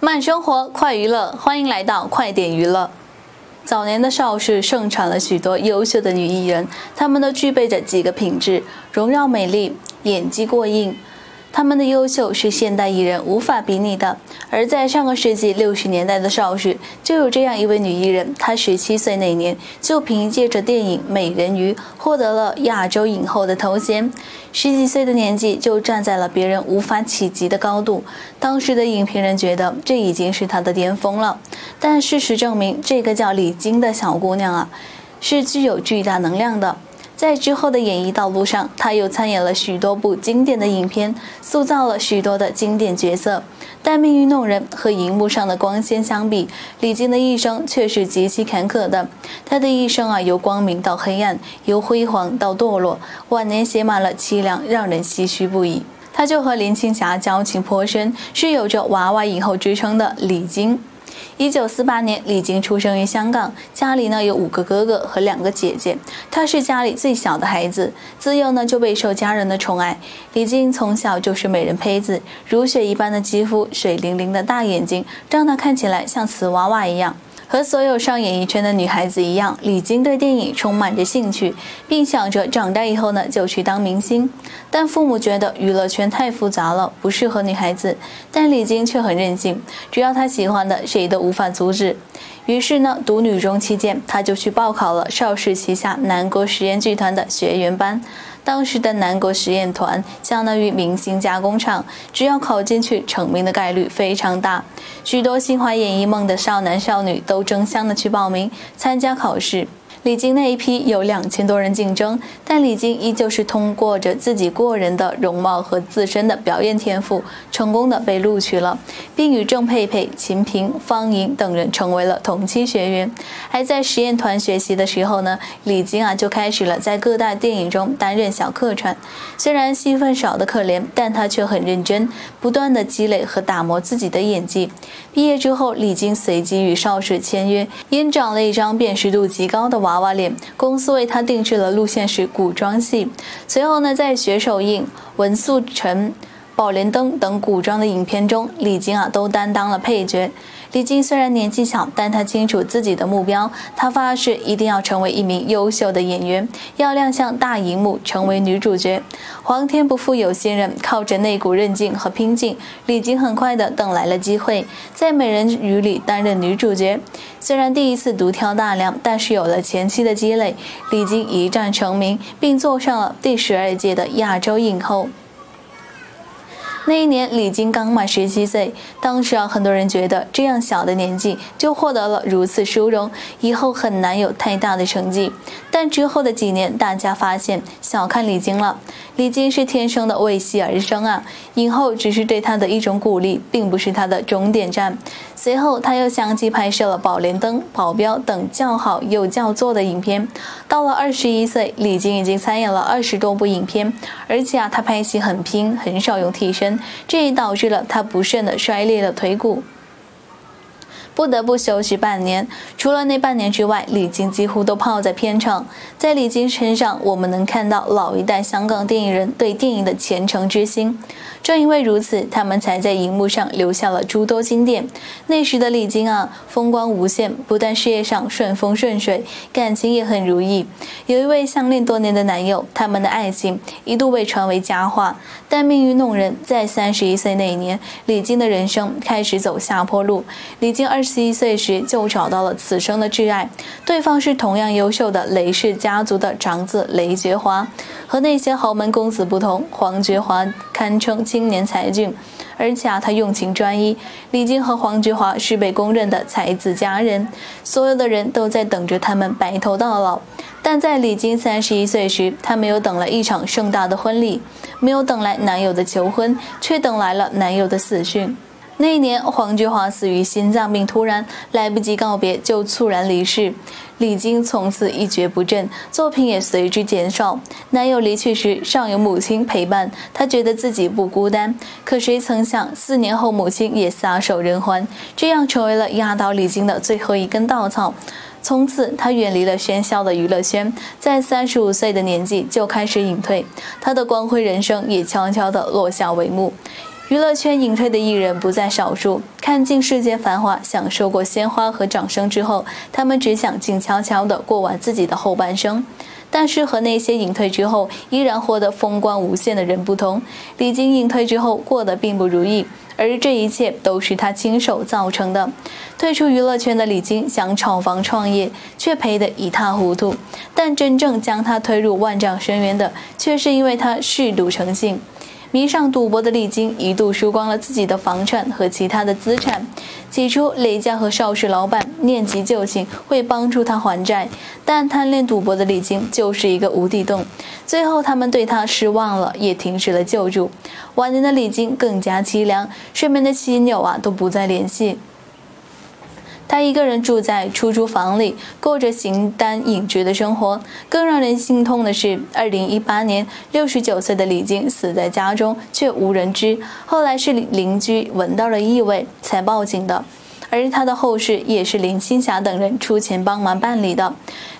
慢生活，快娱乐，欢迎来到快点娱乐。早年的邵氏盛产了许多优秀的女艺人，她们都具备着几个品质：容貌美丽、演技过硬。他们的优秀是现代艺人无法比拟的。而在上个世纪六十年代的邵氏，就有这样一位女艺人，她十七岁那年就凭借着电影《美人鱼》获得了亚洲影后的头衔，十几岁的年纪就站在了别人无法企及的高度。当时的影评人觉得这已经是她的巅峰了，但事实证明，这个叫李菁的小姑娘啊，是具有巨大能量的。在之后的演艺道路上，他又参演了许多部经典的影片，塑造了许多的经典角色。但命运弄人，和荧幕上的光鲜相比，李菁的一生却是极其坎坷的。她的一生啊，由光明到黑暗，由辉煌到堕落，晚年写满了凄凉，让人唏嘘不已。她就和林青霞交情颇深，是有着“娃娃影后”之称的李菁。一九四八年，李菁出生于香港，家里呢有五个哥哥和两个姐姐，她是家里最小的孩子，自幼呢就备受家人的宠爱。李菁从小就是美人胚子，如雪一般的肌肤，水灵灵的大眼睛，让她看起来像瓷娃娃一样。和所有上演艺圈的女孩子一样，李菁对电影充满着兴趣，并想着长大以后呢就去当明星。但父母觉得娱乐圈太复杂了，不适合女孩子。但李菁却很任性，只要她喜欢的，谁都无法阻止。于是呢，读女中期间，他就去报考了邵氏旗下南国实验剧团的学员班。当时的南国实验团相当于明星加工厂，只要考进去，成名的概率非常大。许多心怀演艺梦的少男少女都争相的去报名参加考试。李菁那一批有两千多人竞争，但李菁依旧是通过着自己过人的容貌和自身的表演天赋，成功的被录取了，并与郑佩佩、秦萍、方莹等人成为了同期学员。还在实验团学习的时候呢，李菁啊就开始了在各大电影中担任小客串，虽然戏份少的可怜，但他却很认真，不断的积累和打磨自己的演技。毕业之后，李菁随即与邵氏签约，因长了一张辨识度极高的娃娃娃脸，公司为他定制了路线是古装戏。随后呢，在《血手印》《文素臣》《宝莲灯》等古装的影片中，李菁啊都担当了配角。李菁虽然年纪小，但他清楚自己的目标，他发誓一定要成为一名优秀的演员，要亮相大荧幕，成为女主角。皇天不负有心人，靠着那股韧劲和拼劲，李菁很快的等来了机会，在《美人鱼》里担任女主角。虽然第一次独挑大梁，但是有了前期的积累，李菁一战成名，并坐上了第十二届的亚洲影后。那一年，李菁刚满十七岁。当时啊，很多人觉得这样小的年纪就获得了如此殊荣，以后很难有太大的成绩。但之后的几年，大家发现小看李菁了。李菁是天生的为戏而生啊！影后只是对他的一种鼓励，并不是他的终点站。随后，他又相继拍摄了《宝莲灯》《保镖》等叫好又叫座的影片。到了二十一岁，李菁已经参演了二十多部影片，而且啊，他拍戏很拼，很少用替身，这也导致了他不慎的摔裂了腿骨。不得不休息半年。除了那半年之外，李菁几乎都泡在片场。在李菁身上，我们能看到老一代香港电影人对电影的虔诚之心。正因为如此，他们才在荧幕上留下了诸多经典。那时的李菁啊，风光无限，不但事业上顺风顺水，感情也很如意。有一位相恋多年的男友，他们的爱情一度被传为佳话。但命运弄人，在三十一岁那一年，李菁的人生开始走下坡路。李菁二。二十一岁时就找到了此生的挚爱，对方是同样优秀的雷氏家族的长子雷觉华。和那些豪门公子不同，黄觉华堪称青年才俊，而且啊，他用情专一。李菁和黄菊华是被公认的才子佳人，所有的人都在等着他们白头到老。但在李菁三十一岁时，他没有等来一场盛大的婚礼，没有等来男友的求婚，却等来了男友的死讯。那一年，黄菊华死于心脏病，突然来不及告别就猝然离世。李菁从此一蹶不振，作品也随之减少。男友离去时，尚有母亲陪伴，她觉得自己不孤单。可谁曾想，四年后母亲也撒手人寰，这样成为了压倒李菁的最后一根稻草。从此，他远离了喧嚣的娱乐圈，在三十五岁的年纪就开始隐退，他的光辉人生也悄悄地落下帷幕。娱乐圈隐退的艺人不在少数，看尽世间繁华，享受过鲜花和掌声之后，他们只想静悄悄地过完自己的后半生。但是和那些隐退之后依然活得风光无限的人不同，李菁隐退之后过得并不如意，而这一切都是他亲手造成的。退出娱乐圈的李菁想炒房创业，却赔得一塌糊涂。但真正将他推入万丈深渊的，却是因为他嗜赌成性。迷上赌博的李晶一度输光了自己的房产和其他的资产。起初，雷家和邵氏老板念及旧情，会帮助他还债，但贪恋赌博的李晶就是一个无底洞。最后，他们对他失望了，也停止了救助。晚年的李晶更加凄凉，身边的亲友啊都不再联系。他一个人住在出租房里，过着形单影只的生活。更让人心痛的是，二零一八年，六十九岁的李菁死在家中，却无人知。后来是邻居闻到了异味才报警的，而他的后事也是林青霞等人出钱帮忙办理的。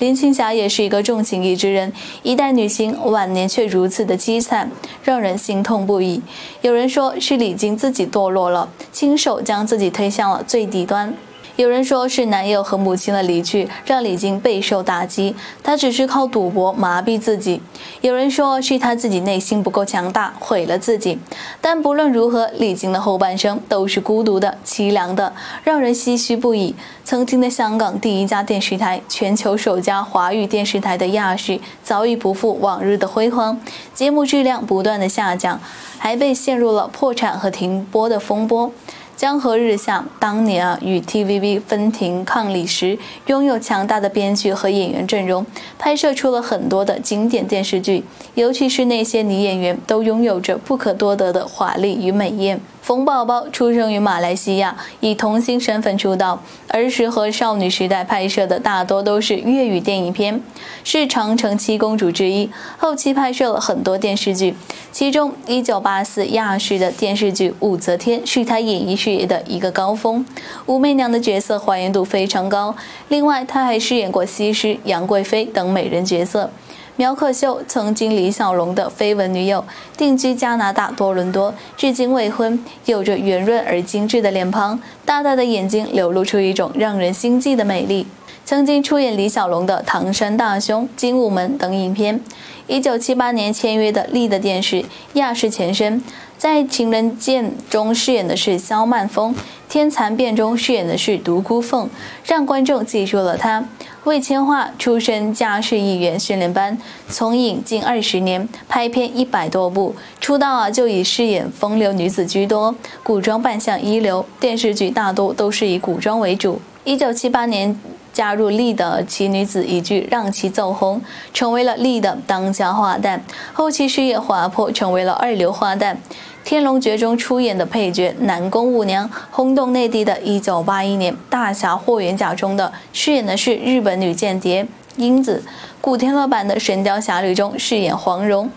林青霞也是一个重情义之人，一代女星晚年却如此的凄惨，让人心痛不已。有人说是李菁自己堕落了，亲手将自己推向了最底端。有人说是男友和母亲的离去让李晶备受打击，她只是靠赌博麻痹自己。有人说是她自己内心不够强大，毁了自己。但不论如何，李晶的后半生都是孤独的、凄凉的，让人唏嘘不已。曾经的香港第一家电视台、全球首家华语电视台的亚视，早已不复往日的辉煌，节目质量不断的下降，还被陷入了破产和停播的风波。江河日下，当年啊，与 TVB 分庭抗礼时，拥有强大的编剧和演员阵容，拍摄出了很多的经典电视剧，尤其是那些女演员都拥有着不可多得的华丽与美艳。冯宝宝出生于马来西亚，以童星身份出道。儿时和少女时代拍摄的大多都是粤语电影片，是长城七公主之一。后期拍摄了很多电视剧，其中1984亚视的电视剧《武则天》是她演艺事业的一个高峰，武媚娘的角色还原度非常高。另外，她还饰演过西施、杨贵妃等美人角色。苗可秀曾经李小龙的绯闻女友，定居加拿大多伦多，至今未婚，有着圆润而精致的脸庞，大大的眼睛流露出一种让人心悸的美丽。曾经出演李小龙的《唐山大兄》《精武门》等影片。一九七八年签约的丽的电视亚视前身，在《情人剑》中饰演的是萧曼峰，《天蚕变》中饰演的是独孤凤，让观众记住了她。魏千桦出身家事艺员训练班，从影近二十年，拍片一百多部。出道啊就以饰演风流女子居多，古装扮相一流，电视剧大多都是以古装为主。一九七八年加入丽的奇女子一句让其走红，成为了丽的当家花旦。后期事业滑坡，成为了二流花旦。《天龙诀》中出演的配角南宫舞娘轰动内地的。一九八一年，《大侠霍元甲》中的饰演的是日本女间谍英子。古天乐版的《神雕侠侣》中饰演黄蓉。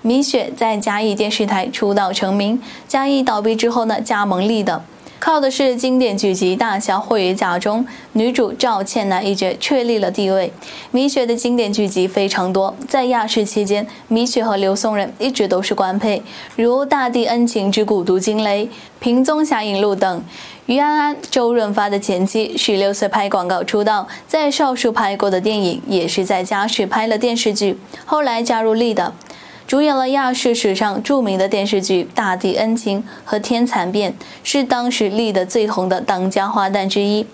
米雪在嘉义电视台出道成名，嘉义倒闭之后呢，加盟丽的。靠的是经典剧集《大侠霍元甲》中女主赵倩楠一角确立了地位。米雪的经典剧集非常多，在亚视期间，米雪和刘松仁一直都是官配，如《大地恩情之古都惊雷》《平宗侠影录》等。于安安，周润发的前妻，十六岁拍广告出道，在少数拍过的电影也是在嘉视拍了电视剧，后来加入丽的。主演了亚视史上著名的电视剧《大地恩情》和《天蚕变》，是当时立的最红的当家花旦之一。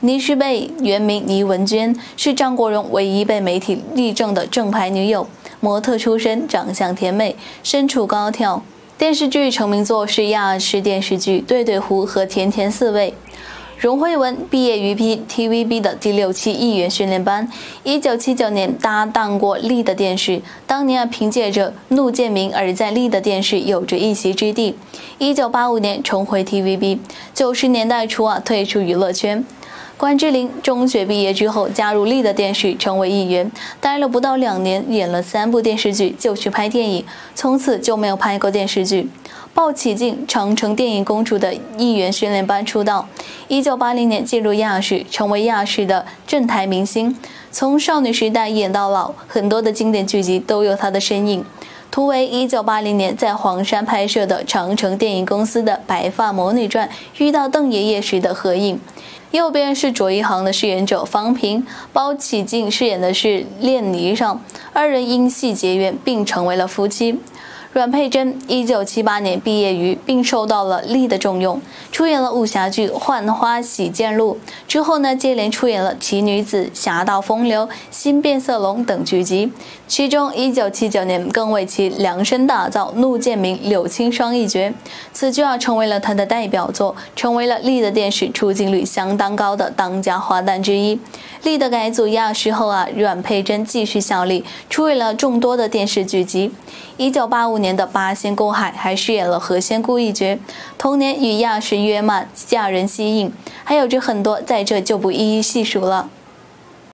倪诗贝原名倪文娟，是张国荣唯一被媒体力证的正牌女友，模特出身，长相甜美，身处高挑。电视剧成名作是亚视电视剧《对对胡》和《甜甜四味》。荣慧文毕业于 TVB 的第六期艺员训练班，一九七九年搭档过丽的电视，当年啊凭借着《怒剑鸣》而在丽的电视有着一席之地。一九八五年重回 TVB，九十年代初啊退出娱乐圈。关之琳中学毕业之后加入丽的电视成为艺员，待了不到两年，演了三部电视剧就去拍电影，从此就没有拍过电视剧。鲍起静长城电影公主的艺员训练班出道，一九八零年进入亚视，成为亚视的正台明星，从少女时代演到老，很多的经典剧集都有她的身影。图为一九八零年在黄山拍摄的长城电影公司的《白发魔女传》遇到邓爷爷时的合影。右边是卓一航的饰演者方平，包起静饰演的是练霓裳，二人因戏结缘并成为了夫妻。阮佩珍一九七八年毕业于，并受到了丽的重用，出演了武侠剧《浣花洗剑录》。之后呢，接连出演了《奇女子》《侠盗风流》《新变色龙》等剧集。其中，一九七九年更为其量身打造《怒剑鸣》柳青霜一角，此剧啊成为了他的代表作，成为了丽的电视出镜率相当高的当家花旦之一。丽的改组亚视后啊，阮佩珍继续效力，出演了众多的电视剧集。一九八五年年的《八仙过海》还饰演了何仙姑一角，同年与亚视约曼《嫁人吸引》，还有着很多，在这就不一一细数了。